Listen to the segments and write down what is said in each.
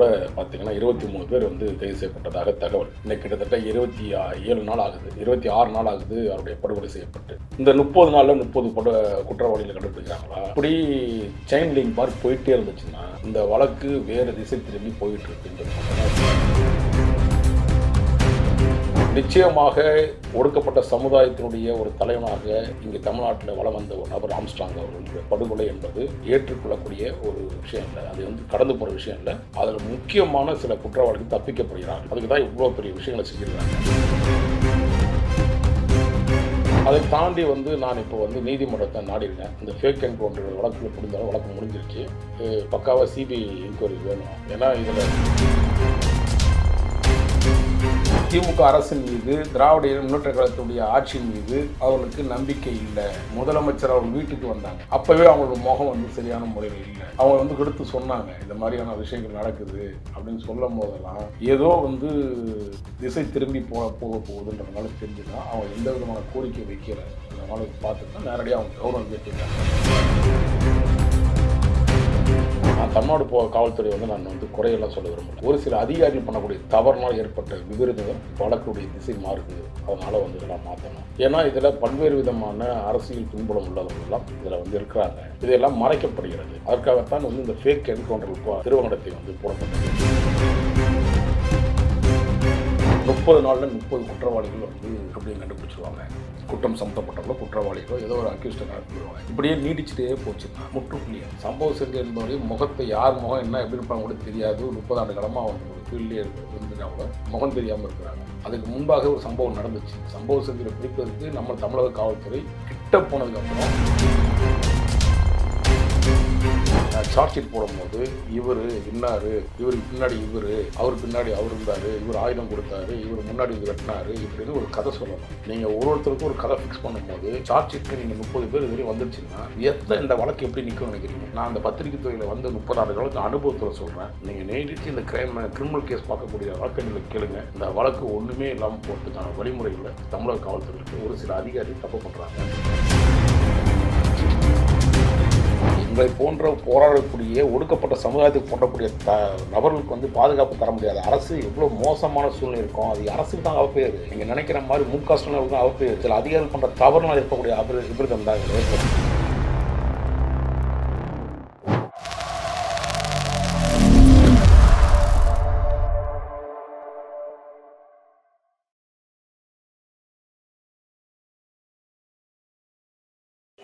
கூட பார்த்தீங்கன்னா இருபத்தி மூணு பேர் வந்து கைது செய்யப்பட்டதாக தகவல். இன்னைக்கு கிட்டத்தட்ட இருபத்தி ஏழு நாள் ஆகுது. இருபத்தி ஆறு நாள் ஆகுது அவருடைய படுகொலை செய்யப்பட்டு. இந்த முப்பது நாளில் முப்பது பட குற்றவாளிகளை கண்டுபிடிக்கிறாங்களா? அப்படி செயின் லிங்க் மாதிரி போயிட்டே இருந்துச்சுன்னா இந்த வழக்கு வேறு திசை திரும்பி போயிட்டு இருக்குன்னு நிச்சயமாக ஒடுக்கப்பட்ட சமுதாயத்தினுடைய ஒரு தலைவனாக இங்கே தமிழ்நாட்டில் வளம் வந்த ஒரு நபர் ஆம்ஸ்டாங் அவர்களுடைய படுகொலை என்பது ஏற்றுக்கொள்ளக்கூடிய ஒரு விஷயம் இல்லை. அது வந்து கடந்து போகிற விஷயம் இல்லை. அதில் முக்கியமான சில குற்றவாளிகள் தப்பிக்கப்படுகிறார்கள். அதுக்கு தான் இவ்வளோ பெரிய விஷயங்களை செஞ்சிருக்காங்க அதை தாண்டி வந்து நான் இப்போ வந்து நீதிமன்றத்தை நாடிருக்கேன் இந்த ஃபேக் என்கவுண்டர் வழக்கில் முடிந்தாலும் வழக்கு முடிஞ்சிருச்சு. பக்காவாக சிபிஐ என்கொயரி வேணும். ஏன்னா இதில் திமுக அரசின் மீது திராவிட முன்னேற்ற கழகத்துடைய ஆட்சியின் மீது அவர்களுக்கு நம்பிக்கை இல்லை. முதலமைச்சர் அவங்க வீட்டுக்கு வந்தாங்க. அப்பவே அவங்களோட முகம் வந்து சரியான முறையில் இல்லை. அவங்க வந்து கெடுத்து சொன்னாங்க இந்த மாதிரியான விஷயங்கள் நடக்குது அப்படின்னு சொல்லும் போதெல்லாம் ஏதோ வந்து திசை திரும்பி போக போக போகுதுன்றதுனால தெரிஞ்சுதான் அவங்க எந்த விதமான கோரிக்கை வைக்கல. அதனால பார்த்துட்டு நேரடியாக அவங்க கௌரவம் கேட்டுருக்காங்க நான் தமிழ்நாடு போ காவல்துறை வந்து நான் வந்து குறையெல்லாம் சொல்ல விரும்பல. ஒரு சில அதிகாரிகள் பண்ணக்கூடிய தவறுனால் ஏற்பட்ட விபரீதம் வழக்குடைய திசை மாறுது. அதனால வந்து இதெல்லாம் மாற்றணும் ஏன்னா இதில் பல்வேறு விதமான அரசியல் பின்புலம் உள்ளவர்கள்லாம் இதில் வந்து இருக்கிறாங்க. இதெல்லாம் மறைக்கப்படுகிறது. அதற்காகத்தான் வந்து இந்த ஃபேக் என்கவுண்டர் திருவங்கடத்தை வந்து போடப்பட்டது முப்பது நாளில் முப்பது குற்றவாளிகள் வந்து அப்படியே கண்டுபிடிச்சிருவாங்க. குற்றம் சம்மந்தப்பட்டவங்களோ குற்றவாளிகளோ ஏதோ ஒரு அக்யூஸ்டை நடத்திடுவாங்க இப்படியே நீடிச்சுட்டே போச்சுன்னா முற்றுப்புள்ளியா சம்பவம் செஞ்ச என்பவரை முகத்தை யார் முகம் என்ன எப்படி இருப்பாங்க கூட தெரியாது. முப்பது ஆண்டு காலமாக அவங்க ஒரு ஃபீல்டே இருந்துட்டா கூட முகம் தெரியாமல் இருக்கிறாங்க. அதுக்கு முன்பாக ஒரு சம்பவம் நடந்துச்சு. சம்பவம் செஞ்சதை பிடிப்பதற்கு நம்ம தமிழக காவல்துறை கிட்ட போனதுக்கப்புறம் சார்ஜ்ஷீட் போடும்போது இவர் இன்னாரு இவருக்கு பின்னாடி இவர் அவர் பின்னாடி அவர் இருந்தார் இவர் ஆயுதம் கொடுத்தாரு இவர் முன்னாடி இது வெட்டினாரு இப்படின்னு ஒரு கதை சொல்லணும். நீங்கள் ஒரு ஒருத்தருக்கும் ஒரு கதை ஃபிக்ஸ் பண்ணும்போது சார்ஜ் நீங்கள் முப்பது பேர் இதுவரை வந்துருச்சுன்னா எத்தனை இந்த வழக்கு எப்படி நிற்கும் நினைக்கிறீங்க? நான் அந்த பத்திரிகை துறையில் வந்து முப்பது ஆண்டுகளுக்கு அனுபவத்தில் சொல்கிறேன் நீங்கள் நேரிட்டு இந்த கிரைம் கிரிமினல் கேஸ் பார்க்கக்கூடிய வழக்கங்களை கேளுங்க. இந்த வழக்கு ஒன்றுமே இல்லாமல் போகிறதுக்கான வழிமுறைகளை தமிழக காவல்துறைக்கு ஒரு சில அதிகாரி தப்பு பண்ணுறாங்க எங்களை போன்ற போராடக்கூடிய ஒடுக்கப்பட்ட சமுதாயத்துக்கு போடக்கூடிய த நபர்களுக்கு வந்து பாதுகாப்பு தர முடியாது. அரசு எவ்வளோ மோசமான சூழ்நிலை இருக்கும். அது அரசுக்கு தான் அவப்பேர் நீங்கள் நினைக்கிற மாதிரி மு க ஸ்டாலினுக்கு தான் சில அதிகாரிகள் பண்ணுற தவறுனால் இருக்கக்கூடிய அபிர விபரீதம் தான் இதுல ஏற்படும்.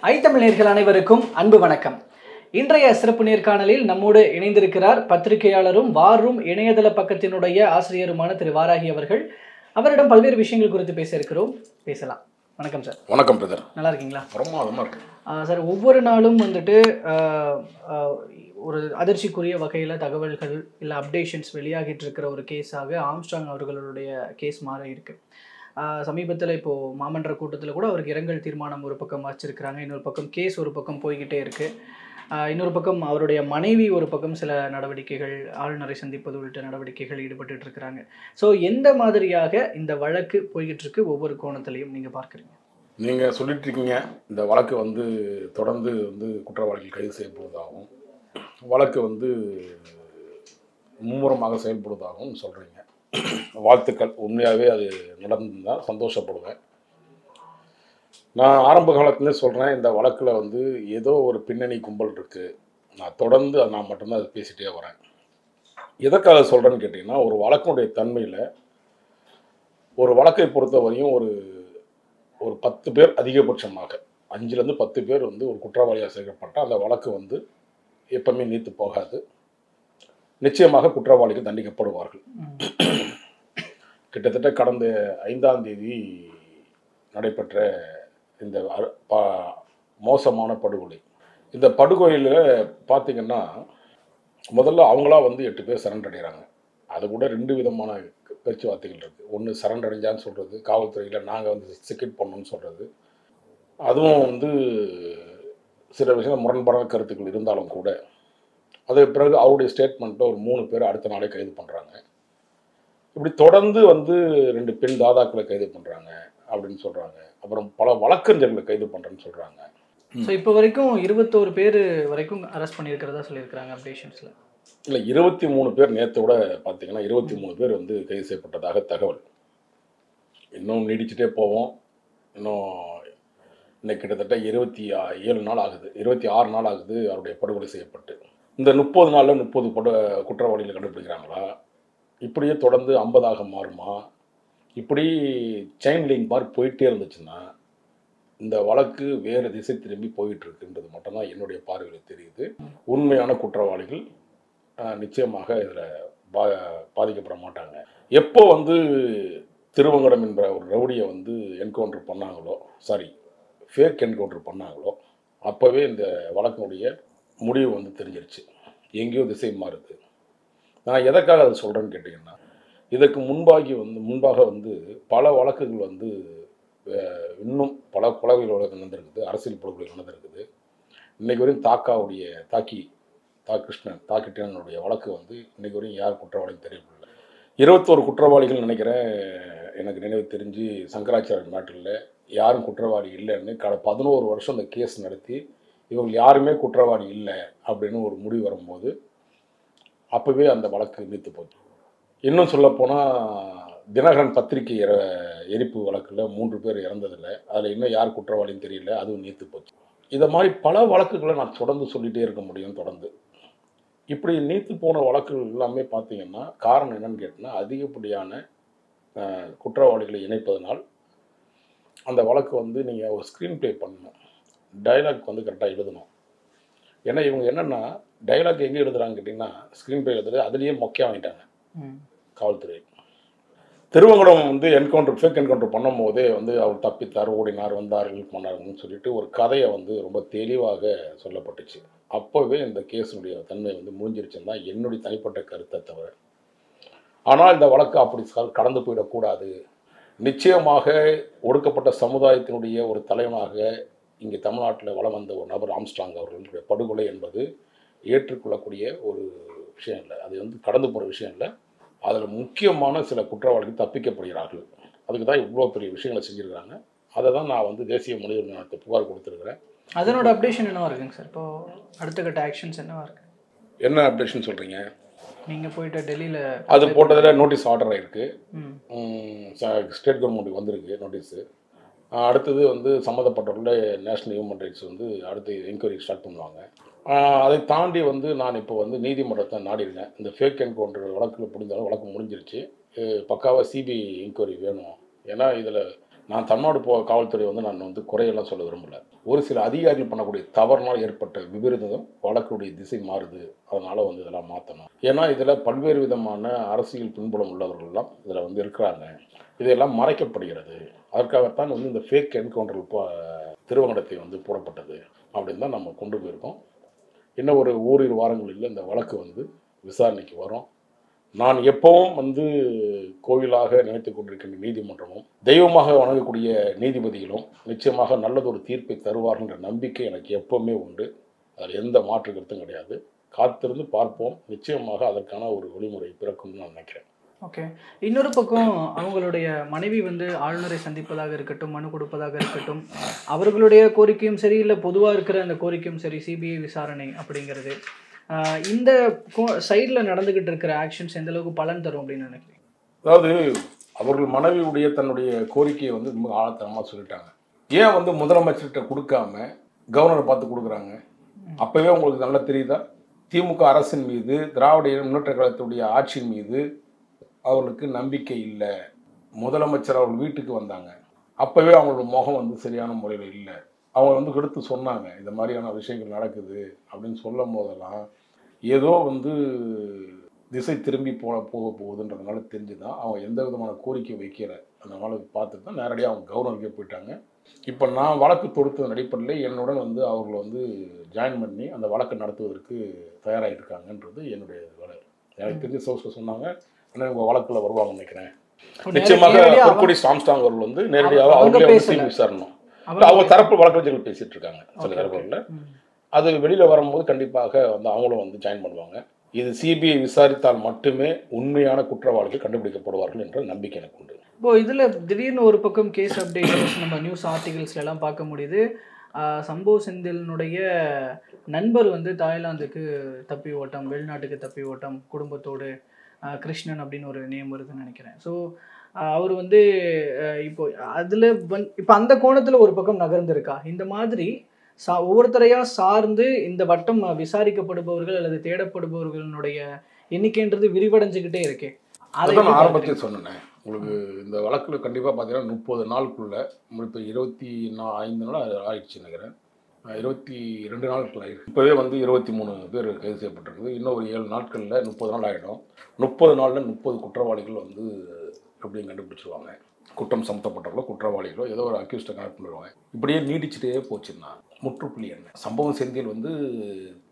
ஐத்தமிழர்கள் அனைவருக்கும் அன்பு வணக்கம். இன்றைய சிறப்பு நேர்காணலில் நம்மோடு இணைந்திருக்கிறார் பத்திரிகையாளரும் வாரும் இணையதள பக்கத்தினுடைய ஆசிரியருமான திரு வாராகி அவர்கள். அவரிடம் பல்வேறு விஷயங்கள் குறித்து பேச இருக்கிறோம். பேசலாம். வணக்கம் சார். வணக்கம் பிரதர். நல்லா இருக்கீங்களா? பிரமாதமாக இருக்கு. சார் ஒவ்வொரு நாளும் வந்துட்டு ஒரு அதிர்ச்சிக்குரிய வகையில் தகவல்கள் இல்லை அப்டேஷன்ஸ் வெளியாகிட்டு இருக்கிற ஒரு கேஸாக ஆம்ஸ்ட்ராங் அவர்களுடைய கேஸ் மாற இருக்கு. சமீபத்தில் இப்போது மாமன்ற கூட்டத்தில் கூட அவருக்கு இரங்கல் தீர்மானம் ஒரு பக்கம் வச்சிருக்கிறாங்க. இன்னொரு பக்கம் கேஸ் ஒரு பக்கம் போய்கிட்டே இருக்கு. ஆஹ் இன்னொரு பக்கம் அவருடைய மனைவி ஒரு பக்கம் சில நடவடிக்கைகள் ஆளுநரை சந்திப்பது உள்ளிட்ட நடவடிக்கைகள் ஈடுபட்டு இருக்கிறாங்க. ஸோ எந்த மாதிரியாக இந்த வழக்கு போய்கிட்டு இருக்கு ஒவ்வொரு கோணத்திலையும் நீங்கள் பார்க்குறீங்க? நீங்கள் சொல்லிட்டு இருக்கீங்க இந்த வழக்கு வந்து தொடர்ந்து வந்து குற்றவாளிகள் கைது செய்யப்படுவதாகவும் வழக்கு வந்து மும்முரமாக செயல்படுவதாகவும் சொல்கிறீங்க வாழ்த்துக்கள். உண்மையாகவே அது நடந்திருந்தால் சந்தோஷப்படுவேன். நான் ஆரம்ப காலத்துலேயே சொல்கிறேன் இந்த வழக்கில் வந்து ஏதோ ஒரு பின்னணி கும்பல் இருக்குது நான் தொடர்ந்து நான் மட்டும்தான் அதை பேசிகிட்டே வரேன். எதற்காக சொல்கிறேன்னு கேட்டிங்கன்னா ஒரு வழக்கினுடைய தன்மையில் ஒரு வழக்கை பொறுத்தவரையும் ஒரு ஒரு பத்து பேர் அதிகபட்சமாக அஞ்சுலேருந்து பத்து பேர் வந்து ஒரு குற்றவாளியாக சேர்க்கப்பட்டால் அந்த வழக்கு வந்து எப்பவுமே நீத்து போகாது. நிச்சயமாக குற்றவாளிகள் தண்டிக்கப்படுவார்கள். கிட்டத்தட்ட கடந்த ஐந்தாம் தேதி நடைபெற்ற இந்த மோசமான படுகொலை. இந்த படுகொலையில் பார்த்தீங்கன்னா முதல்ல அவங்களா வந்து எட்டு பேர் சரண்டர் அடைகிறாங்க. அது கூட ரெண்டு விதமான பேச்சுவார்த்தைகள் இருக்குது ஒன்று சரண்டர் அடைஞ்சான்னு சொல்கிறது காவல்துறையில் நாங்கள் வந்து சிக்கெட் பண்ணோம்னு சொல்கிறது அதுவும் வந்து சில விஷயம் முரண்பாடான கருத்துக்கள் இருந்தாலும் கூட அதுக்கு பிறகு அவருடைய ஸ்டேட்மெண்ட்டில் ஒரு மூணு பேர் அடுத்த நாளே கைது பண்ணுறாங்க இப்படி தொடர்ந்து வந்து ரெண்டு பெண் தாதாக்களை கைது பண்ணுறாங்க அப்படின்னு சொல்கிறாங்க அப்புறம் பல வழக்கறிஞர்களை கைது பண்ணுறேன்னு சொல்கிறாங்க ஸோ இப்போ வரைக்கும் இருபத்தோரு பேர் வரைக்கும் அரெஸ்ட் பண்ணியிருக்கிறதா சொல்லியிருக்கிறாங்க அப்டேஷன்ஸில் இல்லை இருபத்தி மூணு பேர் நேற்றோட பார்த்தீங்கன்னா இருபத்தி மூணு பேர் வந்து கைது செய்யப்பட்டதாக தகவல். இன்னும் நீடிச்சுட்டே போவோம். இன்னும் இன்னைக்கு கிட்டத்தட்ட இருபத்தி ஏழு நாள் ஆகுது. இருபத்தி ஆறு நாள் ஆகுது அவருடைய படுகொலை செய்யப்பட்டு. இந்த முப்பது நாளில் முப்பது படு குற்றவாளிகளை கண்டுபிடிக்கிறாங்களா? இப்படியே தொடர்ந்து ஐம்பதாக மாறுமா? இப்படி செயின் லிங்க் மாதிரி போயிட்டே இருந்துச்சுன்னா இந்த வழக்கு வேறு திசை திரும்பி போயிட்டு இருக்குன்றது மட்டும்தான் என்னுடைய பார்வையில் தெரியுது. உண்மையான குற்றவாளிகள் நிச்சயமாக இதில் பா பாதிக்கப்பட மாட்டாங்க. எப்போ வந்து திருவங்கடம் என்ற ஒரு ரவுடியை வந்து என்கவுண்டர் பண்ணாங்களோ சாரி ஃபேக் என்கவுண்டர் பண்ணாங்களோ அப்போவே இந்த வழக்கினுடைய முடிவு வந்து தெரிஞ்சிருச்சு. எங்கேயோ திசை மாறுது. நான் எதற்காக அதை சொல்கிறேன்னு கேட்டிங்கன்னா இதற்கு முன்பாகி வந்து முன்பாக வந்து பல வழக்குகள் வந்து இன்னும் பல கொலைகள் நடந்திருக்குது அரசியல் படுகொலை நடந்திருக்குது. இன்றைக்கு வரையும் தாக்காவுடைய தாக்கி தா கிருஷ்ணன் தாக்கிட்டனுடைய வழக்கு வந்து இன்றைக்கு வரையும் யார் குற்றவாளின்னு தெரியவில்லை. இருபத்தோரு குற்றவாளிகள் நினைக்கிறேன் எனக்கு நினைவு தெரிஞ்சு சங்கராச்சாரிய நாட்டில் யாரும் குற்றவாளி இல்லைன்னு கடை பதினோரு வருஷம் அந்த கேஸ் நடத்தி இவங்க யாருமே குற்றவாளி இல்லை அப்படின்னு ஒரு முடிவு வரும்போது அப்போவே அந்த வழக்கு நீத்து போச்சு. இன்னும் சொல்லப்போனால் தினகரன் பத்திரிகை எரிப்பு வழக்கில் மூன்று பேர் இறந்ததில்லை. அதில் இன்னும் யார் குற்றவாளின்னு தெரியல. அதுவும் நீத்து போச்சு. இதை மாதிரி பல வழக்குகளை நான் தொடர்ந்து சொல்லிகிட்டே இருக்க முடியும் தொடர்ந்து. இப்படி நீத்து போன வழக்குகள் எல்லாமே பார்த்தீங்கன்னா காரணம் என்னன்னு கேட்டிங்கன்னா அதிகப்படியான குற்றவாளிகளை இணைப்பதனால் அந்த வழக்கு வந்து நீங்கள் ஒரு ஸ்க்ரீன் ப்ளே பண்ணணும். டைலாக் வந்து கரெக்டாக எழுதணும். ஏன்னா இவங்க என்னென்னா டைலாக் எங்கே எழுதுறாங்க கேட்டிங்கன்னா ஸ்க்ரீன் ப்ளே எழுதுறது அதுலேயே மொக்கையாக வாங்கிட்டாங்க. காவல்துறை. திருவங்கடம் வந்து என்கவுண்டர் ஃபேக் என்கவுண்டர் பண்ணும் போதே வந்து அவர் தப்பித்தார் ஓடினார் வந்தார் ஹெல்ப் பண்ணார்னு சொல்லிட்டு ஒரு கதையை வந்து ரொம்ப தெளிவாக சொல்லப்பட்டுச்சு. அப்போவே இந்த கேஸினுடைய தன்மை வந்து முடிஞ்சிருச்சுன்னு தான் என்னுடைய தனிப்பட்ட கருத்தை தவிர. ஆனால் இந்த வழக்கு அப்படி கடந்து போயிடக்கூடாது. நிச்சயமாக ஒடுக்கப்பட்ட சமுதாயத்தினுடைய ஒரு தலைவனாக இங்கே தமிழ்நாட்டில் வலம் வந்த ஒரு நபர் ஆம்ஸ்டாங் அவர்களுடைய படுகொலை என்பது ஏற்றுக்கொள்ளக்கூடிய ஒரு விஷயம் இல்லை. அது வந்து கடந்து போகிற விஷயம் இல்லை. அதில் முக்கியமான சில குற்றவாளிகள் தப்பிக்கப்படுகிறார்கள். அதுக்கு தான் இவ்வளோ பெரிய விஷயங்களை செஞ்சுருக்காங்க அதை தான் நான் வந்து தேசிய மனித உரிமை புகார் கொடுத்துருக்குறேன். அதனோட அப்டேஷன் என்னவா இருக்குங்க சார்? இப்போ அடுத்த கட்ட ஆக்ஷன்ஸ் என்னவா இருக்கு? என்ன அப்டேஷன் சொல்கிறீங்க நீங்கள் போயிட்டு டெல்லியில் அது போட்டதில் நோட்டீஸ் ஆர்டர் ஆயிருக்கு. ம். ஸ்டேட் கவர்மெண்ட்டுக்கு வந்திருக்கு நோட்டீஸு அடுத்தது வந்து சம்மந்தப்பட்டவர்கள நேஷ்னல் ஹியூமன் ரைட்ஸ் வந்து அடுத்து என்கொயரி ஸ்டார்ட் பண்ணுவாங்க. அதை தாண்டி வந்து நான் இப்போ வந்து நீதிமன்றத்தை நாடிருக்கேன். இந்த ஃபேக் என்கவுண்டர் வழக்கில் முடிந்தாலும் வழக்கு முடிஞ்சிருச்சு. பக்காவாக சிபிஐ என்கொயரி வேணும். ஏன்னா இதில் நான் தமிழ்நாடு போ காவல்துறை வந்து நான் வந்து குறையெல்லாம் சொல்ல விரும்பல. ஒரு சில அதிகாரிகள் பண்ணக்கூடிய தவறுனால் ஏற்பட்ட விபரீதம் வழக்குடைய திசை மாறுது. அதனால் வந்து இதெல்லாம் மாற்றணும் ஏன்னா இதில் பல்வேறு விதமான அரசியல் பின்புலம் உள்ளவர்கள்லாம் இதில் வந்து இருக்கிறாங்க. இதெல்லாம் மறைக்கப்படுகிறது. அதற்காகத்தான் வந்து இந்த ஃபேக் என்கவுண்டர் திருவங்கடத்தை வந்து போடப்பட்டது. அப்படின்னு தான் நம்ம கொண்டு போயிருக்கோம். இன்னும் ஒரு ஓரிரு வாரங்களில் இந்த வழக்கு வந்து விசாரணைக்கு வரும். நான் எப்பவும் வந்து கோவிலாக நினைத்து கொண்டிருக்கின்ற நீதிமன்றமும் தெய்வமாக வணங்கக்கூடிய நீதிபதிகளும் நிச்சயமாக நல்லதொரு தீர்ப்பை தருவார்கள் நம்பிக்கை எனக்கு எப்பவுமே உண்டு. அதில் எந்த மாற்று கருத்தும் கிடையாது. காத்திருந்து பார்ப்போம். நிச்சயமாக அதற்கான ஒரு வழிமுறை பிறக்கும்னு நான் நினைக்கிறேன். ஓகே இன்னொரு பக்கம் அவங்களுடைய மனைவி வந்து ஆளுநரை சந்திப்பதாக இருக்கட்டும் மனு கொடுப்பதாக இருக்கட்டும் அவர்களுடைய கோரிக்கையும் சரி இல்லை பொதுவாக இருக்கிற அந்த கோரிக்கையும் சரி சிபிஐ விசாரணை அப்படிங்கிறது. இந்த சைடில் நடந்துக்கிட்டு இருக்கிற ஆக்ஷன்ஸ் எந்த அளவுக்கு பலன் தரும் அப்படின்னு நினைக்கிறேன் அதாவது அவர்கள் மனைவியுடைய தன்னுடைய கோரிக்கையை வந்து ரொம்ப ஆழத்தனமாக சொல்லிட்டாங்க. ஏன் வந்து முதலமைச்சர்கிட்ட கொடுக்காம கவர்னரை பார்த்து கொடுக்குறாங்க? அப்போவே உங்களுக்கு நல்லா தெரியுதா? திமுக அரசின் மீது திராவிட முன்னேற்ற கழகத்துடைய ஆட்சியின் மீது அவர்களுக்கு நம்பிக்கை இல்லை. முதலமைச்சர் அவர்கள் வீட்டுக்கு வந்தாங்க. அப்போவே அவங்களோட முகம் வந்து சரியான முறையில் இல்லை. அவங்க வந்து எடுத்து சொன்னாங்க இந்த மாதிரியான விஷயங்கள் நடக்குது அப்படின்னு சொல்லும் போதெல்லாம் ஏதோ வந்து திசை திரும்பி போக போக போகுதுன்றதுனால தெரிஞ்சு தான் அவங்க எந்த விதமான கோரிக்கை வைக்கிற அந்த வழக்கு பார்த்துட்டு தான் நேரடியாக அவங்க கவர்னருக்கே போயிட்டாங்க. இப்போ நான் வழக்கு தொடுத்ததன் அடிப்படையில் என்னுடன் வந்து அவர்களை வந்து ஜாயின் பண்ணி அந்த வழக்கு நடத்துவதற்கு தயாராகிருக்காங்கன்றது என்னுடைய வேலை. எனக்கு தெரிஞ்ச சோர்ஸில் சொன்னாங்க. வழக்கில் வருவாங்கன்னு நினைக்கிறேன். நிச்சயமாக பொற்கொடி சாம்ஸ்டாங் அவர்கள் வந்து நேரடியாக அவங்களே வந்து விசாரணும். அவங்க தரப்பு வழக்கறிஞர்கள் பேசிட்டு இருக்காங்க சில. தரப்புகளில். அது வெளியில் வரும்போது கண்டிப்பாக வந்து அவங்களும் வந்து ஜாயின் பண்ணுவாங்க. இது சிபிஐ விசாரித்தால் மட்டுமே உண்மையான குற்றவாளிகள் கண்டுபிடிக்கப்படுவார்கள் என்ற நம்பிக்கை எனக்கு உண்டு. இப்போ இதில் திடீர்னு ஒரு பக்கம் கேஸ் அப்டேஷன்ஸ் நம்ம நியூஸ் ஆர்டிகல்ஸ்ல எல்லாம் பார்க்க முடியுது. சம்போ செந்திலினுடைய நண்பர் வந்து தாய்லாந்துக்கு தப்பி ஓட்டம் வெளிநாட்டுக்கு தப்பி ஓட்டம் குடும்பத்தோடு கிருஷ்ணன் அப்படின்னு ஒரு நேம் வருதுன்னு நினைக்கிறேன். ஸோ அவர் வந்து இப்போ அதில் வந் இப்போ அந்த கோணத்தில் ஒரு பக்கம் நகர்ந்திருக்கா? இந்த மாதிரி சா ஒவ்வொருத்தரையா சார்ந்து இந்த வட்டம் விசாரிக்கப்படுபவர்கள் அல்லது தேடப்படுபவர்களுடைய எண்ணிக்கைன்றது விரிவடைஞ்சுக்கிட்டே இருக்கே. அதை அதான் ஆரம்பத்தில் சொன்னேன். உங்களுக்கு இந்த வழக்கில் கண்டிப்பாக பார்த்தீங்கன்னா முப்பது நாளுக்குள்ள இப்போ இருபத்தி நா ஐந்து நாள் ஆயிடுச்சு நினைக்கிறேன். இருபத்தி ரெண்டு நாட்கள் ஆயிடுச்சு இப்போவே வந்து இருபத்தி மூணு பேர் கைது செய்யப்பட்டிருக்குது. இன்னும் ஒரு ஏழு நாட்களில் முப்பது நாள் ஆகிடும் முப்பது நாளில் முப்பது குற்றவாளிகள் வந்து எப்படியும் கண்டுபிடிச்சிருவாங்க. குற்றம் சம்மந்தப்பட்டவர்களோ குற்றவாளிகளோ ஏதோ ஒரு அக்யூஸ்டை கனெக்ட் பண்ணிடுவாங்க. இப்படியே நீடிச்சிட்டே போச்சுன்னா முற்றுப்புள்ளி என்ன? சம்பவம் செந்தில் வந்து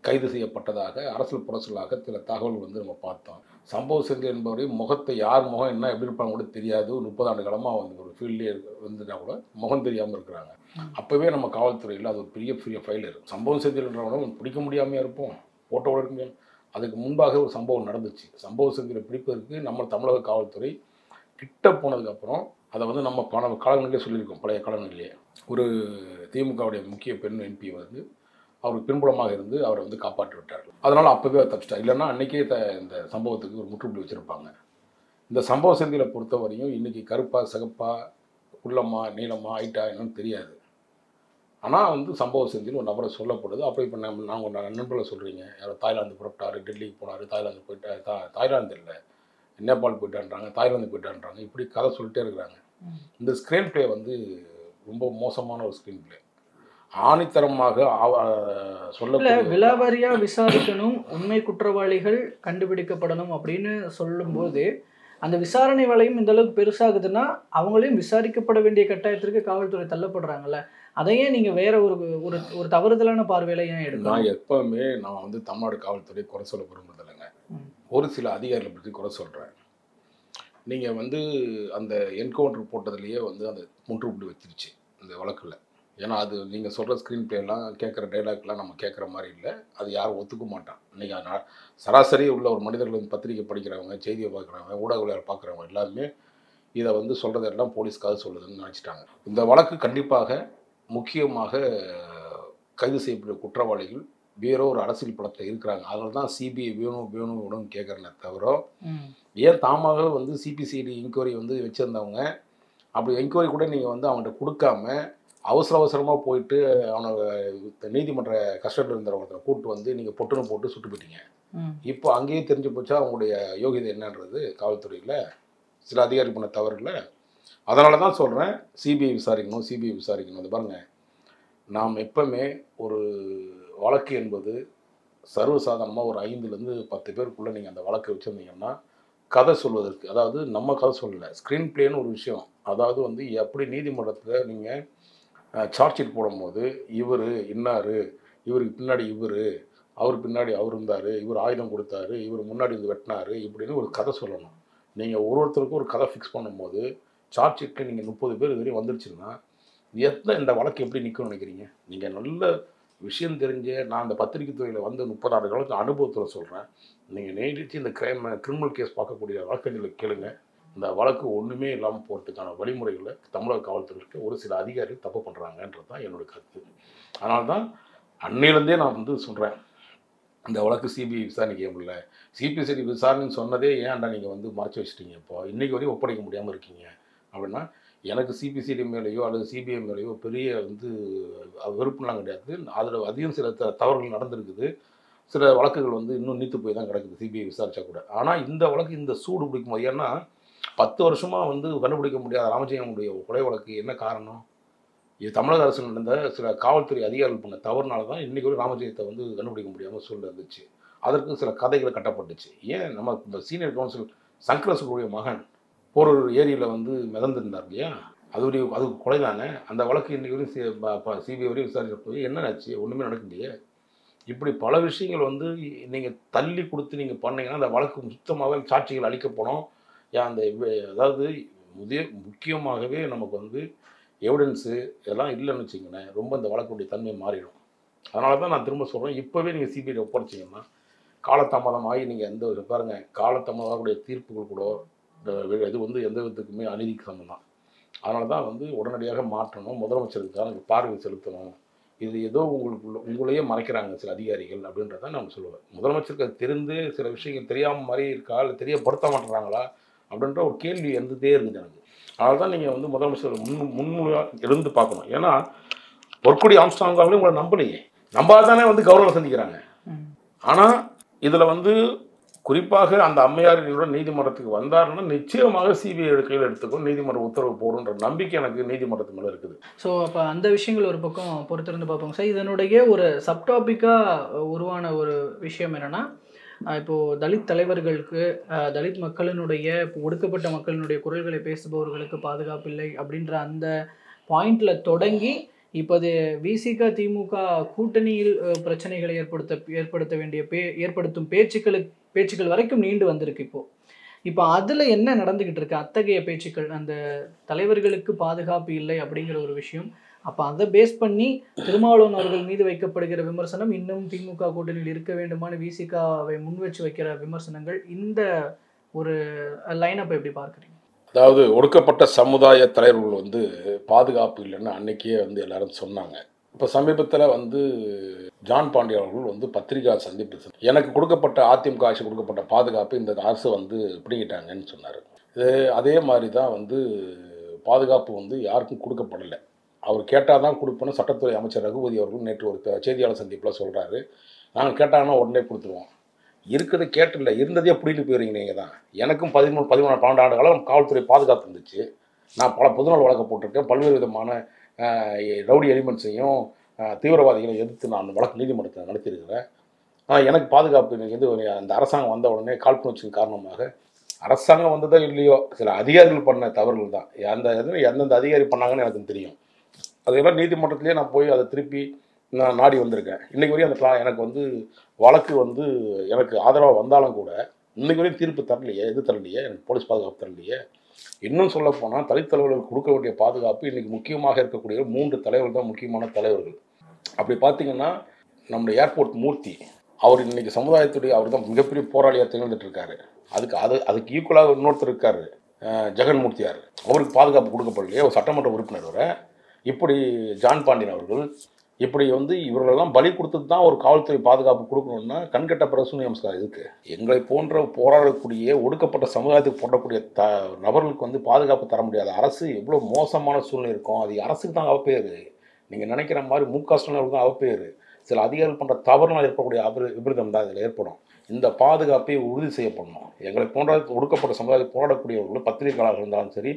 கைது செய்யப்பட்டதாக அரசியல் புரசலாக சில தகவல் வந்து நம்ம பார்த்தோம். சம்பவ செந்தில் என்பவரை முகத்தை யார் முகம் என்ன எப்படி இருப்பாங்க கூட தெரியாது. ஒரு முப்பது ஆண்டு காலமாக வந்து ஒரு ஃபீல்ட்லேயே வந்துட்டா கூட முகம் தெரியாமல் இருக்கிறாங்க. அப்போவே நம்ம காவல்துறையில் அது ஒரு பெரிய பெரிய ஃபைல் இருக்கும் சம்பவம் செந்தில்ன்றவன பிடிக்க முடியாமையா இருப்போம். ஃபோட்டோ எடுக்க முடியும் அதுக்கு முன்பாக ஒரு சம்பவம் நடந்துச்சு. சம்பவ செந்திலை பிடிப்பதற்கு நம்ம தமிழக காவல்துறை கிட்ட போனதுக்கப்புறம் அதை வந்து நம்ம பல காலங்களிலே சொல்லியிருக்கோம். பழைய காலங்களிலேயே ஒரு திமுகவுடைய முக்கிய பெண் எம்பி வந்து அவருக்கு பின்புலமாக இருந்து அவரை வந்து காப்பாற்றி விட்டார்கள். அதனால் அப்போவே அவர் தப்பிச்சிட்டார். இல்லைன்னா அன்றைக்கே த இந்த சம்பவத்துக்கு ஒரு முற்றுப்புள்ளி வச்சுருப்பாங்க. இந்த சம்பவ செந்திலை பொறுத்தவரையும் இன்றைக்கி கருப்பா சிகப்பா குள்ளமா நீளமா ஹைட்டா என்னன்னு தெரியாது. ஆனால் வந்து சம்பவ செந்தில் ஒரு நபரை சொல்லப்படுது. அப்போ இப்போ நம்ம நான் உங்கள் நண்பர்களை சொல்கிறீங்க யாரோ தாய்லாந்து புறப்பட்டார் டெல்லிக்கு போனார் தாய்லாந்து போயிட்டா தா தாய்லாந்து இல்லை நேபாள் போயிட்டான்றாங்க தாய்லாந்து போயிட்டான்றாங்க. இப்படி கதை சொல்லிட்டே இருக்கிறாங்க. இந்த ஸ்க்ரீன் ப்ளே வந்து ரொம்ப மோசமான ஒரு ஸ்க்ரீன் ப்ளே ஆணித்தரமாக சொல்லக்கூடிய விலாவாரியா விசாரிக்கணும் உண்மை குற்றவாளிகள் கண்டுபிடிக்கப்படணும் அப்படின்னு சொல்லும்போது அந்த விசாரணை வலையும் இந்த அளவுக்கு பெருசாகுதுன்னா அவங்களையும் விசாரிக்கப்பட வேண்டிய கட்டாயத்திற்கு காவல்துறை தள்ளப்படுறாங்கல்ல. அதையே நீங்க வேற ஒரு ஒரு ஒரு தவறுதலான பார்வையில ஏன் எடுக்கணும்? நான் எப்பவுமே நான் வந்து தமிழ்நாடு காவல்துறை குறை சொல்ல விரும்புறதில்லைங்க. ஒரு சில அதிகாரிகளை பற்றி குறை சொல்கிறேன் நீங்கள் வந்து அந்த என்கவுண்டர் போட்டதுலேயே வந்து அந்த முற்றுப்புள்ளி வச்சிருச்சு இந்த வழக்கில். ஏன்னா அது நீங்கள் சொல்கிற ஸ்க்ரீன் பிளேலாம் கேட்குற டைலாக்லாம் நம்ம கேட்குற மாதிரி இல்லை. அது யாரும் ஒத்துக்க மாட்டான். இன்றைக்கி சராசரி உள்ள ஒரு மனிதர்கள் வந்து பத்திரிக்கை படிக்கிறவங்க செய்தியை பார்க்குறவங்க ஊடகவியலாளர் பார்க்குறவங்க எல்லாருமே இதை வந்து சொல்கிறதெல்லாம் போலீஸ்க்காக சொல்லுதுன்னு நினச்சிட்டாங்க. இந்த வழக்கு கண்டிப்பாக முக்கியமாக கைது செய்யப்பட்ட குற்றவாளிகள் வேற ஒரு அரசியல் படத்தில் இருக்கிறாங்க. அதனால தான் சிபிஐ வேணும் வேணும் வேணும்னு கேட்குறேனே தவிர. ஏன் தாமாக வந்து சிபிசிஐடி இன்கொயரி வந்து வச்சுருந்தவங்க? அப்படி என்கொயரி கூட நீங்கள் வந்து அவன்கிட்ட கொடுக்காம அவசர அவசரமாக போயிட்டு அவனை நீதிமன்ற கஸ்டடியில் இருந்த ஒருத்தனை கூப்பிட்டு வந்து நீங்கள் பொட்டுன்னு போட்டு சுட்டு போயிட்டீங்க. இப்போ அங்கேயே தெரிஞ்சு போச்சா அவங்களுடைய யோகிதை என்னன்றது காவல்துறையில் சில அதிகாரி பண்ண தவறுல. அதனால தான் சொல்கிறேன் சிபிஐ விசாரிக்கணும் சிபிஐ விசாரிக்கணும். அது பாருங்கள் நாம் எப்பவுமே ஒரு வழக்கு என்பது சர்வசாதாரணமாக ஒரு ஐந்துலேருந்து பத்து பேருக்குள்ளே நீங்கள் அந்த வழக்கை வச்சுருந்தீங்கன்னா கதை சொல்வதற்கு அதாவது நம்ம கதை சொல்லலை ஸ்க்ரீன் பிளேன்னு ஒரு விஷயம். அதாவது வந்து எப்படி நீதிமன்றத்தில் நீங்கள் சார்ஜ் ஷீட் போடும்போது இவர் இன்னார் இவருக்கு பின்னாடி இவர் அவர் பின்னாடி அவர் இருந்தார் இவர் ஆயுதம் கொடுத்தாரு இவர் முன்னாடி இருந்து வெட்டினாரு இப்படின்னு ஒரு கதை சொல்லணும். நீங்கள் ஒரு ஒருத்தருக்கும் ஒரு கதை ஃபிக்ஸ் பண்ணும்போது சார்ஜ் ஷீட்டில் நீங்கள் முப்பது பேர் இது வரையும் வந்துருச்சுன்னா எத்தனை இந்த வழக்கு எப்படி நிற்கும்னு நினைக்கிறீங்க? நீங்கள் நல்ல விஷயம் தெரிஞ்ச நான் அந்த பத்திரிகை துறையில் வந்து முப்பதாண்டு காலத்து அனுபவத்தில் சொல்கிறேன் நீங்கள் நேரிட்டு இந்த கிரைம் கிரிமினல் கேஸ் பார்க்கக்கூடிய வழக்கறிஞர்களை கேளுங்கள் இந்த வழக்கு ஒன்றுமே இல்லாமல் போகிறதுக்கான வழிமுறைகளை தமிழக காவல்துறைக்கு ஒரு சில அதிகாரிகள் தப்பு பண்ணுறாங்கன்றது தான் என்னோட கருத்து. அதனால தான் அன்னையிலேருந்தே நான் வந்து சொல்கிறேன் இந்த வழக்கு சிபிஐ விசாரிக்க முடியல சிபிசிஐடி விசாரணைன்னு சொன்னதே ஏன்டா நீங்கள் வந்து மறைச்சு வச்சிட்டீங்க இப்போ? இன்றைக்கி வரையும் ஒப்படைக்க முடியாமல் இருக்கீங்க. அப்படின்னா எனக்கு சிபிசிடி மேலேயோ அல்லது சிபிஐ மேலேயோ பெரிய வந்து வெறுப்புலாம் கிடையாது. அதில் அதிகம் சில த தவறுகள் நடந்திருக்குது. சில வழக்குகள் வந்து இன்னும் நீத்து போய் தான் கிடக்குது. சிபிஐ விசாரிச்சா கூட. ஆனால் இந்த வழக்கு இந்த சூடு பிடிக்கும்? போது ஏன்னா பத்து வருஷமாக வந்து கண்டுபிடிக்க முடியாத ராமஜெயமுடைய கொலை வழக்கு என்ன காரணம்? இது தமிழக அரசு நடந்த சில காவல்துறை அதிகாரிகள் பண்ண தவறுனால தான் இன்றைக்கி ஒரு ராமஜெயத்தை வந்து கண்டுபிடிக்க முடியாமல் சூழ்நிலை இருந்துச்சு. அதற்கு சில கதைகள் கட்டப்பட்டுச்சு. ஏன் நம்ம இந்த சீனியர் கவுன்சில் சங்கரசுடைய மகன் ஒரு ஏரியில் வந்து மிதந்திருந்தார் இல்லையா? அது ஒரு அது கொலை தானே? அந்த வழக்கு இன்றைக்கி வரையும் சிபிஐ வரையும் விசாரிச்ச போய் என்ன ஆச்சு? ஒன்றுமே நடக்கலையே. இப்படி பல விஷயங்கள் வந்து நீங்கள் தள்ளி கொடுத்து நீங்கள் பண்ணீங்கன்னா அந்த வழக்கு சுத்தமாகவே சாட்சிகள் அளிக்கப்படும் போனோம். அந்த அதாவது முதிய முக்கியமாகவே நமக்கு வந்து எவிடன்ஸு இதெல்லாம் இல்லைன்னு வச்சுக்கோங்களேன். ரொம்ப இந்த வழக்குடைய தன்மை மாறிடும். அதனால தான் நான் திரும்ப சொல்கிறேன் இப்போவே நீங்கள் சிபிஐ ஒப்படைச்சிங்கன்னா காலதாமதம் ஆகி நீங்கள் எந்த ஒரு பாருங்கள் காலதாமதமாகக்கூடிய தீர்ப்புகள் கூட இது வந்து எந்த விதத்துக்குமே அநீதிக்கு சமம் தான் அதனால தான் வந்து உடனடியாக மாற்றணும். முதலமைச்சருக்கு தான் பார்வை செலுத்தணும். இது ஏதோ உங்களுக்குள்ள உங்களையே மறைக்கிறாங்க சில அதிகாரிகள் அப்படின்றத நான் சொல்லுவேன். முதலமைச்சருக்கு அது தெரிந்து சில விஷயங்கள் தெரியாமல் மாதிரி இருக்கா இல்லை தெரியப்படுத்த மாட்டேறாங்களா? அப்படின்ற ஒரு கேள்வி இருந்துகிட்டே இருக்குது எனக்கு. அதனால தான் நீங்கள் வந்து முதலமைச்சர் முன் முன்முறையாக இருந்து பார்க்கணும். ஏன்னா பொற்குடி ஆம்ஸ்டாங்காவே உங்களை நம்பலையே. நம்பாதானே வந்து கௌரவம் சந்திக்கிறாங்க. ஆனால் இதில் வந்து குறிப்பாக அந்த அம்மையாரினோட நீதிமன்றத்துக்கு வந்தாருன்னா நிச்சயமாக சிபிஐ கையில் எடுத்துக்கும் நீதிமன்றம் உத்தரவு போடுன்ற நம்பிக்கை எனக்கு நீதிமன்றத்து மேலே இருக்குது. ஸோ அப்போ அந்த விஷயங்கள் ஒரு பக்கம் பொறுத்திருந்து பார்ப்போங்க. சார் இதனுடைய ஒரு சப்டாபிக்காக உருவான ஒரு விஷயம் என்னென்னா இப்போது தலித் தலைவர்களுக்கு தலித் மக்களினுடைய இப்போ ஒடுக்கப்பட்ட மக்களினுடைய குரல்களை பேசுபவர்களுக்கு பாதுகாப்பு இல்லை அப்படின்ற அந்த பாயிண்டில் தொடங்கி இப்போ அது விசிக திமுக கூட்டணியில் பிரச்சனைகளை ஏற்படுத்த ஏற்படுத்த வேண்டிய பே ஏற்படுத்தும் பேச்சுக்களுக்கு பேச்சுக்கள் வரைக்கும் நீண்டு வந்திருக்கு இப்போது இப்போ அதில் என்ன நடந்துக்கிட்டு இருக்கு? அத்தகைய பேச்சுக்கள் அந்த தலைவர்களுக்கு பாதுகாப்பு இல்லை அப்படிங்கிற ஒரு விஷயம் அப்போ அதை பேஸ் பண்ணி திருமாவளவன் அவர்கள் மீது வைக்கப்படுகிற விமர்சனம் இன்னும் திமுக கூட்டணியில் இருக்க வேண்டுமான விசிகாவை முன் வச்சு வைக்கிற விமர்சனங்கள் இந்த ஒரு லைனப்பை எப்படி பார்க்குறீங்க? அதாவது ஒடுக்கப்பட்ட சமுதாய தலைவர்கள் வந்து பாதுகாப்பு இல்லைன்னு அன்னைக்கே வந்து எல்லாரும் சொன்னாங்க. இப்போ சமீபத்தில் வந்து ஜான் பாண்டிய அவர்கள் வந்து பத்திரிகா சந்திப்பு எனக்கு கொடுக்கப்பட்ட அதிமுக ஆட்சி கொடுக்கப்பட்ட பாதுகாப்பு இந்த அரசு வந்து பிடிங்கிட்டாங்கன்னு சொன்னார். இது அதே மாதிரி தான் வந்து பாதுகாப்பு வந்து யாருக்கும் கொடுக்கப்படலை. அவர் கேட்டால் தான் கொடுப்பேன்னு சட்டத்துறை அமைச்சர் ரகுபதி அவர்கள் நேற்று ஒரு செய்தியாளர் சந்திப்பில் சொல்கிறாரு நாங்கள் கேட்டாங்கன்னா உடனே கொடுத்துருவோம். இருக்கிறது கேட்டில்ல இருந்ததே பிடிட்டு போயிருங்க நீங்கள் தான். எனக்கும் பதிமூணு பதிமூணு பன்னெண்டு ஆண்டு காலம் காவல்துறை பாதுகாப்பு இருந்துச்சு. நான் பல பொதுநாள் வழக்கு போட்டிருக்கேன் பல்வேறு விதமான ரவுடி எலிமெண்ட்ஸையும் தீவிரவாதிகளையும் எதிர்த்து நான் வழக்கு நீதிமன்றத்தில் நடத்தியிருக்கிறேன். ஆனால் எனக்கு பாதுகாப்பு வந்து அந்த அரசாங்கம் வந்த உடனே காழ்ப்புணர்ச்சியின் காரணமாக அரசாங்கம் வந்ததோ இல்லையோ சில அதிகாரிகள் பண்ண தவறுகள் தான். அந்த இது எந்தெந்த அதிகாரி பண்ணாங்கன்னு எனக்கு தெரியும். அதெல்லாம் நீதிமன்றத்திலே நான் போய் அதை திருப்பி நான் நாடி வந்திருக்கேன். இன்றைக்கு வரையும் அந்த எனக்கு வந்து வழக்கு வந்து எனக்கு ஆதரவாக வந்தாலும் கூட இன்னைக்கு வரையும் தீர்ப்பு தரலையே எது தரலையே எனக்கு போலீஸ் பாதுகாப்பு தரலையே. இன்னும் சொல்ல போனால் தலித் தலைவர்களுக்கு கொடுக்க வேண்டிய பாதுகாப்பு இன்றைக்கி முக்கியமாக இருக்கக்கூடிய மூன்று தலைவர்கள் தான் முக்கியமான தலைவர்கள். அப்படி பார்த்தீங்கன்னா நம்முடைய ஏர்போர்ட் மூர்த்தி அவர் இன்னைக்கு சமுதாயத்துடைய அவர் தான் மிகப்பெரிய போராளியாக திகழ்ந்துட்டு இருக்காரு. அதுக்கு அது அதுக்கு ஈக்குவலாக இன்னொருத்தர் இருக்காரு ஜெகன்மூர்த்தியார். அவருக்கு பாதுகாப்பு கொடுக்கப்படலையே ஒரு சட்டமன்ற உறுப்பினர் வரை இப்படி ஜான் பாண்டியன் அவர்கள் இப்படி வந்து இவர்களெல்லாம் பலி கொடுத்துட்டு தான் ஒரு காவல்துறை பாதுகாப்பு கொடுக்கணும்னா கண்கட்ட பிரசு சார் இருக்கு எங்களை போன்ற போராடக்கூடிய ஒடுக்கப்பட்ட சமுதாயத்துக்கு போடக்கூடிய த நபர்களுக்கு வந்து பாதுகாப்பு தர முடியாத. அரசு எவ்வளோ மோசமான சூழ்நிலை இருக்கும். அது அரசுக்கு தான் அவப்பேரு நீங்கள் நினைக்கிற மாதிரி மு க ஸ்டாலின் அவர்களுக்கு தான் அவப்பேரு சில அதிகாரிகள் பண்ணுற தவறுனால் ஏற்படக்கூடிய அபரி விபரீதம் தான் இதில் ஏற்படும். இந்த பாதுகாப்பை உறுதி செய்யப்படணும். எங்களை போன்ற ஒடுக்கப்பட்ட சமுதாயத்தை போராடக்கூடியவர்கள் பத்திரிகையாளர்கள் இருந்தாலும் சரி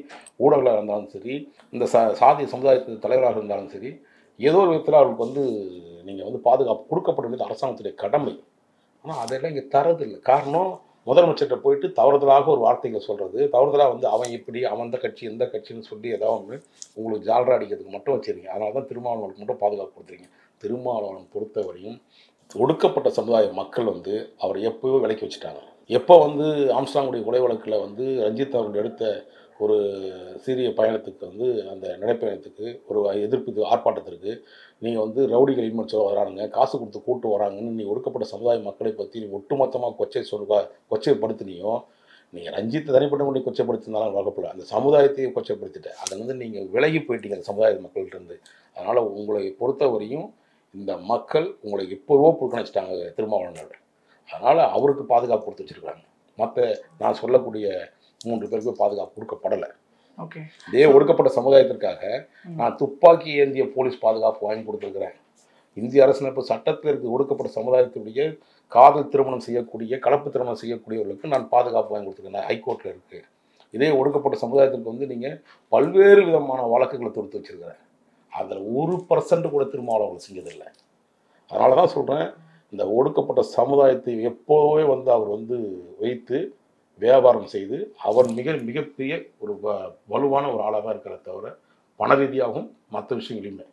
ஊடகங்களாக இருந்தாலும் சரி இந்த ச சாதி சமுதாயத்து தலைவராக இருந்தாலும் சரி ஏதோ ஒரு விதத்தில் அவர்களுக்கு வந்து நீங்கள் வந்து பாதுகாப்பு கொடுக்கப்பட வேண்டியது அரசாங்கத்துடைய கடமை. ஆனால் அதெல்லாம் இங்கே தரதில்லை காரணம் முதலமைச்சர்கிட்ட போயிட்டு தவறுதலாக ஒரு வார்த்தைகளை சொல்கிறது தவறுதலாக வந்து அவன் இப்படி அவன் இந்த கட்சி எந்த கட்சின்னு சொல்லி ஏதாவது ஒன்று உங்களுக்கு ஜால்ரா அடிக்கிறதுக்கு மட்டும் வச்சுருக்கீங்க. அதனால தான் திருமாவளவனுக்கு மட்டும் பாதுகாப்பு கொடுத்துருங்க திருமாவளவன் பொறுத்தவரையும் ஒடுக்கப்பட்ட சமுதாய மக்கள் வந்து அவரை எப்போயோ விலக்கி வச்சுட்டாங்க. எப்போ வந்து ஆம்ஸ்டாங்குடைய கொலை வழக்கில் வந்து ரஞ்சித் அவர்கள் எடுத்த ஒரு சீரிய பயணத்துக்கு வந்து அந்த நடைப்பயணத்துக்கு ஒரு எதிர்ப்பு ஆர்ப்பாட்டத்திற்கு நீங்கள் வந்து ரவுடிகள் இன்மட்சோ வரானுங்க காசு கொடுத்து கூட்டு வராங்கன்னு நீ ஒடுக்கப்பட்ட சமுதாய மக்களை பற்றி நீ ஒட்டுமொத்தமாக கொச்சை சொல்வா கொச்சைப்படுத்தினியோ நீங்கள் ரஞ்சித்தை தனிப்பட்ட முறை கொச்சைப்படுத்தினாலும் வகுப்பில். அந்த சமுதாயத்தையும் கொச்சைப்படுத்திட்டேன் அதை வந்து நீங்கள் விலகி போயிட்டீங்க அந்த சமுதாய மக்கள்கிட்டருந்து அதனால் உங்களை பொறுத்தவரையும் இந்த மக்கள் உங்களை எப்போவோ புறக்கணிச்சிட்டாங்க திருமாவளவன் அதனால் அவருக்கு பாதுகாப்பு கொடுத்து வச்சிருக்காங்க. மற்ற நான் சொல்லக்கூடிய மூன்று பேருக்கு பாதுகாப்பு கொடுக்கப்படலை. ஓகே. இதே ஒடுக்கப்பட்ட சமுதாயத்திற்காக. நான் துப்பாக்கி ஏந்திய போலீஸ் பாதுகாப்பு வாங்கி கொடுத்துருக்கிறேன். இந்திய அரசியலமைப்பு சட்டத்தில் இருக்க ஒடுக்கப்பட்ட சமுதாயத்துடைய காதல் திருமணம் செய்யக்கூடிய கலப்பு திருமணம் செய்யக்கூடியவர்களுக்கு நான் பாதுகாப்பு வாங்கி கொடுத்துருக்கேன் ஹைகோர்ட்டில் இருக்குது இதே ஒடுக்கப்பட்ட சமுதாயத்திற்கு வந்து நீங்கள் பல்வேறு விதமான வழக்குகளை தொடுத்து வச்சிருக்கிறேன். அதில் ஒரு பர்சன்ட் கூட திருமாவளவர்கள் செஞ்சதில்லை. அதனால தான் சொல்கிறேன் இந்த ஒடுக்கப்பட்ட சமுதாயத்தை எப்போவே வந்து அவர் வந்து வைத்து வியாபாரம் செய்து அவர் மிக மிகப்பெரிய ஒரு வ- வலுவான ஒரு ஆளாக தான் இருக்கிற தவிர பண ரீதியாகவும் மற்ற விஷயங்களையுமே.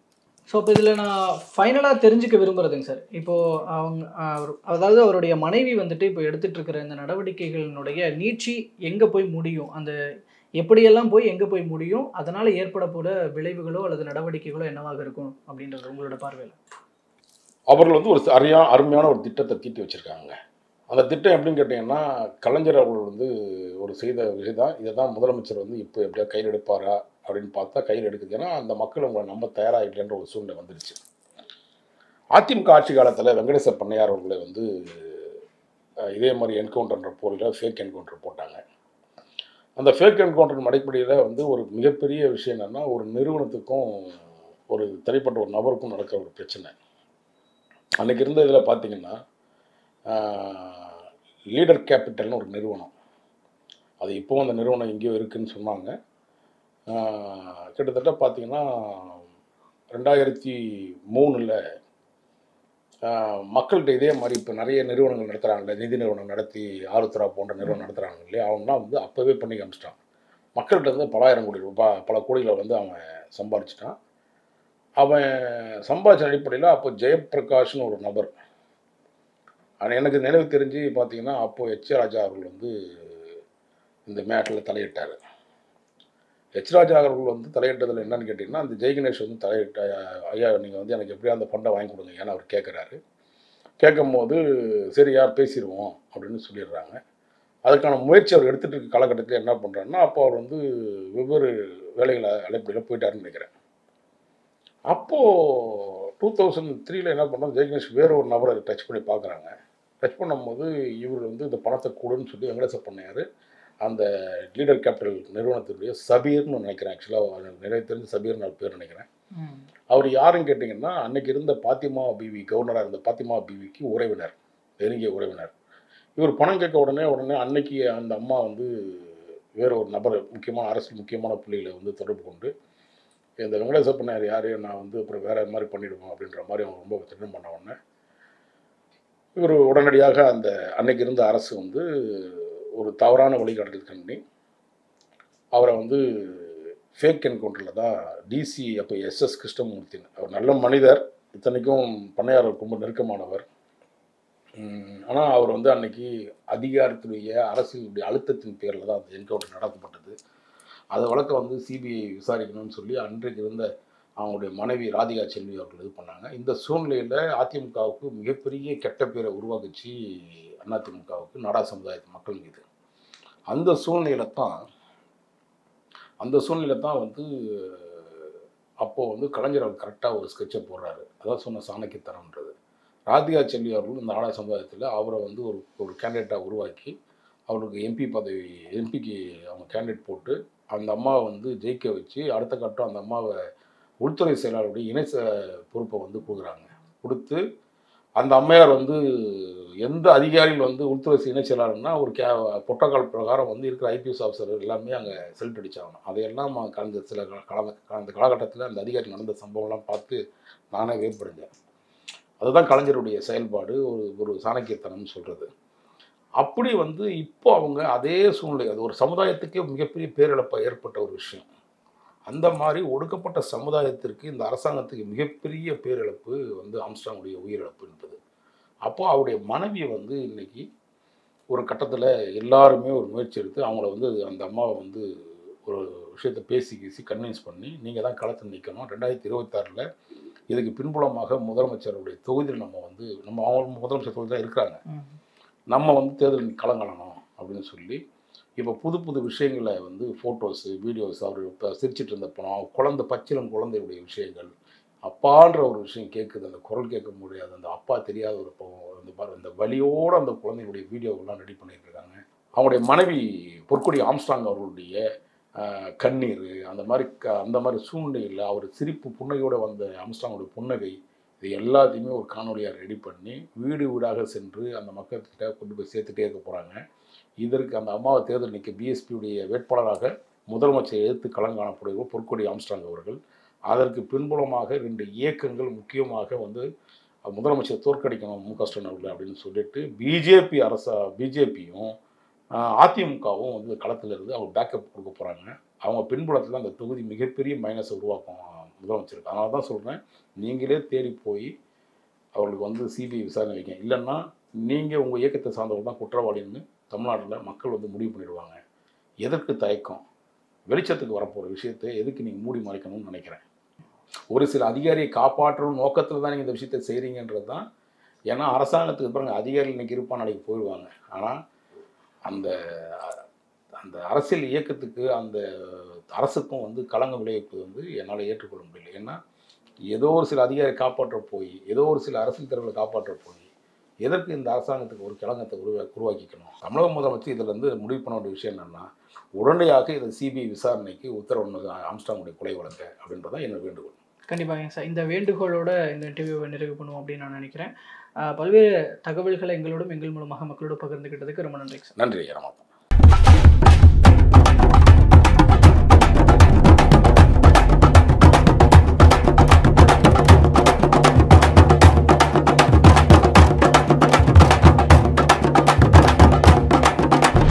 ஸோ இப்போ இதில் நான் ஃபைனலாக தெரிஞ்சுக்க விரும்புகிறதுங்க சார் இப்போது அவங்க அவர் அதாவது அவருடைய மனைவி வந்துட்டு இப்போ எடுத்துகிட்டு இருக்கிற இந்த நடவடிக்கைகளினுடைய நீட்சி எங்கே போய் முடியும்? அந்த எப்படியெல்லாம் போய் எங்கே போய் முடியும் அதனால் ஏற்பட போகிற விளைவுகளோ அல்லது நடவடிக்கைகளோ என்னவாக இருக்கும் அப்படின்றது உங்களோட பார்வையில்? அவர்கள் வந்து ஒரு அறியா அருமையான ஒரு திட்டத்தை தீட்டி வச்சுருக்காங்க அந்த திட்டம் எப்படின்னு கேட்டிங்கன்னா கலைஞர் அவர்கள் வந்து ஒரு செய்த விஷயம் தான் இதை தான் முதலமைச்சர் வந்து இப்போ எப்படியா கையில் எடுப்பாரா அப்படின்னு பார்த்தா கையில் எடுக்குது. ஏன்னா அந்த மக்கள் உங்களை நம்ப தயாராகிட்டேன்ற ஒரு சூழ்நிலை வந்துருச்சு. அதிமுக ஆட்சி காலத்தில் வெங்கடேச பண்ணையார் அவர்களை வந்து இதே மாதிரி என்கவுண்டர்ன்ற போரில் ஃபேக் என்கவுண்டர் போட்டாங்க. அந்த ஃபேக் என்கவுண்டர் அடிப்படையில் வந்து ஒரு மிகப்பெரிய விஷயம் என்னென்னா ஒரு நிறுவனத்துக்கும் ஒரு தனிப்பட்ட ஒரு நபருக்கும் நடக்கிற ஒரு பிரச்சனை. அன்னைக்கு இருந்த இதில் பார்த்தீங்கன்னா லீடர் கேபிட்டல்னு ஒரு நிறுவனம். அது இப்போவும் அந்த நிறுவனம் எங்கேயோ இருக்குதுன்னு சொன்னாங்க. கிட்டத்தட்ட பார்த்தீங்கன்னா ரெண்டாயிரத்தி மூணில் மக்கள்கிட்ட இதே மாதிரி இப்போ நிறைய நிறுவனங்கள் நடத்துகிறாங்கல்ல நிதி நிறுவனம் நடத்தி ஆருத்ரா போன்ற நிறுவனம் நடத்துகிறாங்க இல்லையா? அவங்களாம் வந்து அப்போவே பண்ணி காமிச்சிட்டான். மக்கள்கிட்ட இருந்து பலாயிரம் கோடி ரூபாய் பல கோடிகளை வந்து அவன் சம்பாரிச்சிட்டான். அவன் சம்பாதிச்ச அடிப்படையில் அப்போ ஜெயபிரகாஷ்னு ஒரு நபர். ஆனால் எனக்கு நினைவு தெரிஞ்சு பார்த்தீங்கன்னா அப்போது எச் ராஜா அவர்கள் வந்து இந்த மேட்டில் தலையிட்டார். எச் ராஜா அவர்கள் வந்து தலையிட்டதில் என்னன்னு கேட்டிங்கன்னா அந்த ஜெய் கணேஷ் வந்து தலையிட்ட ஐயா நீங்கள் வந்து எனக்கு எப்படியா அந்த ஃபண்டை வாங்கி கொடுங்க ஏன்னா அவர் கேட்குறாரு. கேட்கும்போது சரி யார் பேசிடுவோம் அப்படின்னு சொல்லிடுறாங்க. அதுக்கான முயற்சி அவர் எடுத்துகிட்டு இருக்க காலகட்டத்தில் என்ன பண்ணுறாருன்னா அப்போ அவர் வந்து வெவ்வேறு வேலைகளை அழைப்படியில் போயிட்டாருன்னு நினைக்கிறேன். அப்போது டூ தௌசண்ட் த்ரீல என்ன பண்ணோம் ஜெய்கணேஷ் வேற ஒரு நபரை டச் பண்ணி பார்க்குறாங்க. டச் பண்ணும்போது இவர் வந்து இந்த பணத்தை கொடுன்னு சொல்லி வெங்கடேச பண்ணையார். அந்த லீடர் கேபிட்டல் நிறுவனத்துடைய சபீர்னு நினைக்கிறேன். ஆக்சுவலாக நிறைய தெரிஞ்ச சபீர்னு பேர் நினைக்கிறேன். அவர் யாருன்னு கேட்டிங்கன்னா அன்னைக்கு இருந்த பாத்திமா பிவி கவர்னராக இருந்த பாத்திமா பிவிக்கு உறவினர் நெருங்கிய உறவினர். இவர் பணம் கேட்க உடனே உடனே அன்னைக்கு அந்த அம்மா வந்து வேற ஒரு நபர் முக்கியமான அரசியல் முக்கியமான புள்ளிகளை வந்து தொடர்பு கொண்டு இந்த வெங்கடேச பண்ணார் யார் நான் வந்து அப்புறம் வேற மாதிரி பண்ணிடுவோம் அப்படின்ற மாதிரி அவங்க ரொம்ப திட்டம் பண்ண உடனே இவர் உடனடியாக அந்த அன்னைக்கு இருந்த அரசு வந்து ஒரு தவறான வழிகாட்டுதல் பண்ணி அவரை வந்து ஃபேக் என்கவுண்டரில் தான் டிசி அப்போ எஸ்எஸ் கிருஷ்ணமூர்த்தின்னு அவர் நல்ல மனிதர் இத்தனைக்கும் பண்ணையார் ரொம்ப நெருக்கமானவர். ஆனால் அவர் வந்து அன்னைக்கு அதிகாரத்துடைய அரசியலுடைய அழுத்தத்தின் பேரில் தான் அந்த என்கவுண்டர் நடத்தப்பட்டது. அதை வழக்க வந்து சிபிஐ விசாரிக்கணும்னு சொல்லி அன்றைக்கு இருந்த அவங்களுடைய மனைவி ராதிகா செல்வி அவர்கள் இது பண்ணாங்க. இந்த சூழ்நிலையில் அதிமுகவுக்கு மிகப்பெரிய கெட்ட பேரை உருவாக்குச்சு அதிமுகவுக்கு நாடா சமுதாயத்து மக்கள் மீது. அந்த சூழ்நிலையில தான் அந்த சூழ்நிலை தான் வந்து அப்போது வந்து கலைஞர் அவர் கரெக்டாக ஒரு ஸ்கெட்சை போடுறாரு. அதான் சொன்ன சாணக்கித்தனம்ன்றது ராதிகா செல்வி அவர்கள் இந்த நாடா சமுதாயத்தில் அவரை வந்து ஒரு ஒரு கேண்டிடேட்டாக உருவாக்கி அவருக்கு எம்பி பதவி எம்பிக்கு அவங்க கேண்டிடேட் போட்டு அந்த அம்மாவை வந்து ஜெயிக்க வச்சு அடுத்த கட்டம் அந்த அம்மாவை உள்துறை செயலாளருடைய இணை பொறுப்பை வந்து கொடுக்குறாங்க. கொடுத்து அந்த அம்மையார் வந்து எந்த அதிகாரிகள் வந்து உள்துறை இணை செயலாளர்னா ஒரு கே புரோட்டோக்கால் பிரகாரம் வந்து இருக்கிற ஐபிஎஸ் ஆஃபீஸர் எல்லாமே அங்கே செல்ட் அடித்தாகணும் அதையெல்லாம் கலந்த சில கால அந்த காலகட்டத்தில் அந்த அதிகாரி நடந்த சம்பவம்லாம் பார்த்து நானே வேப்படைஞ்சேன் அதுதான் கலைஞருடைய செயல்பாடு ஒரு ஒரு சாணக்கியத்தனம்னு சொல்கிறது அப்படி வந்து இப்போ அவங்க அதே சூழ்நிலை அது ஒரு சமுதாயத்துக்கே மிகப்பெரிய பேரிழப்பை ஏற்பட்ட ஒரு விஷயம். அந்த மாதிரி ஒடுக்கப்பட்ட சமுதாயத்திற்கு இந்த அரசாங்கத்துக்கு மிகப்பெரிய பேரிழப்பு வந்து ஆம்ஸ்டாங்குடைய உயிரிழப்பு என்பது. அப்போ அவருடைய மனைவியை வந்து இன்னைக்கு ஒரு கட்டத்தில் எல்லாருமே ஒரு முயற்சி எடுத்து அவங்கள வந்து அந்த அம்மாவை வந்து ஒரு விஷயத்தை பேசி பேசி கன்வின்ஸ் பண்ணி நீங்கள் தான் களத்தில் நிற்கணும் ரெண்டாயிரத்தி இருபத்தாறில் இதுக்கு பின்புலமாக முதலமைச்சருடைய தொகுதியில் நம்ம வந்து நம்ம அவங்க முதலமைச்சர் தொகுதி தான் இருக்கிறாங்க. நம்ம வந்து தேர்தல் களங்கலணும் அப்படின்னு சொல்லி இப்போ புது புது விஷயங்களை வந்து ஃபோட்டோஸு வீடியோஸ் அவர் இப்போ சிரிச்சிட்டு இருந்த படம் குழந்தை பச்சிலம் குழந்தையுடைய விஷயங்கள் அப்பான்ற ஒரு விஷயம் கேட்குது அந்த குரல் கேட்க முடியாது. அந்த அப்பா தெரியாத ஒரு அந்த பாரு அந்த வழியோடு அந்த குழந்தையுடைய வீடியோவெல்லாம் ரெடி பண்ணிட்டு இருக்காங்க. அவங்களுடைய மனைவி பொற்கொடி ஆம்ஸ்டாங் அவர்களுடைய கண்ணீர் அந்த மாதிரி க அந்த மாதிரி சூழ்நிலையில் அவர் சிரிப்பு புன்னகையோடு வந்த ஆம்ஸ்டாங்கோட புன்னகை இது எல்லாத்தையுமே ஒரு காணொலியாக ரெடி பண்ணி வீடு வீடாக சென்று அந்த மக்கள்கிட்ட கொண்டு போய் சேர்த்துட்டே இருக்க போகிறாங்க இதற்கு அந்த அம்மாவை தேர்தல் நிற்க பிஎஸ்பியுடைய வேட்பாளராக முதலமைச்சர் எதிர்த்து களங்காணப்படுகிற பொற்கொடி ஆம்ஸ்டாங் அவர்கள். அதற்கு பின்புலமாக ரெண்டு இயக்கங்கள் முக்கியமாக வந்து முதலமைச்சர் தோற்கடிக்கணும் மு க ஸ்டாலின் அவர்கள் அப்படின்னு சொல்லிட்டு பிஜேபி அரச பிஜேபியும் அதிமுகவும் வந்து களத்தில் இருந்து அவங்க பேக்கப் கொடுக்க போகிறாங்க அவங்க பின்புலத்தில் அந்த தொகுதி மிகப்பெரிய மைனஸை உருவாக்கும் முதலமைச்சருக்கு. அதனால தான் சொல்கிறேன் நீங்களே தேடி போய் அவர்களுக்கு வந்து சிபிஐ விசாரணை வைக்கணும் இல்லைன்னா நீங்கள் உங்கள் இயக்கத்தை சார்ந்தவர்கள் தான் குற்றவாளின்னு தமிழ்நாட்டில் மக்கள் வந்து முடிவு பண்ணிடுவாங்க. எதற்கு தயக்கம்? வெளிச்சத்துக்கு வரப்போகிற விஷயத்தை எதுக்கு நீங்கள் மூடி மறைக்கணும்னு நினைக்கிறேன். ஒரு சில அதிகாரியை காப்பாற்றணும் நோக்கத்தில் தான் நீங்கள் இந்த விஷயத்தை செய்கிறீங்கன்றது தான். ஏன்னா அரசாங்கத்துக்கு பாருங்க அதிகாரிகள் இன்னைக்கு இருப்பான் நாளைக்கு போயிடுவாங்க. ஆனால் அந்த அந்த அரசியல் இயக்கத்துக்கு அந்த அரசுக்கும் வந்து களங்கம் விளைவிப்பது வந்து என்னால் ஏற்றுக்கொள்ள முடியல. ஏன்னா ஏதோ ஒரு சில அதிகாரி காப்பாற்ற போய் ஏதோ ஒரு சில அரசியல் தலைவர்களை காப்பாற்ற போய் எதற்கு இந்த அரசாங்கத்துக்கு ஒரு கிழங்கத்தை உருவா உருவாக்கிக்கணும்? தமிழக முதலமைச்சர் இதில் இருந்து முடிவு பண்ண வேண்டிய விஷயம் என்னென்னா உடனடியாக இதை சிபிஐ விசாரணைக்கு உத்தரவு ஆம்ஸ்டாங்குடைய கொலை வழக்க அப்படின்றதான் என்னோட வேண்டுகோள். கண்டிப்பாக சார். இந்த வேண்டுகோளோட இந்த இன்டர்வியூவை நிறைவு பண்ணுவோம் அப்படின்னு நான் நினைக்கிறேன். பல்வேறு தகவல்களை எங்களோடும் எங்கள் மூலமாக மக்களோடு பகிர்ந்துக்கிட்டதுக்கு ரொம்ப நன்றி சார். நன்றி ஐயா.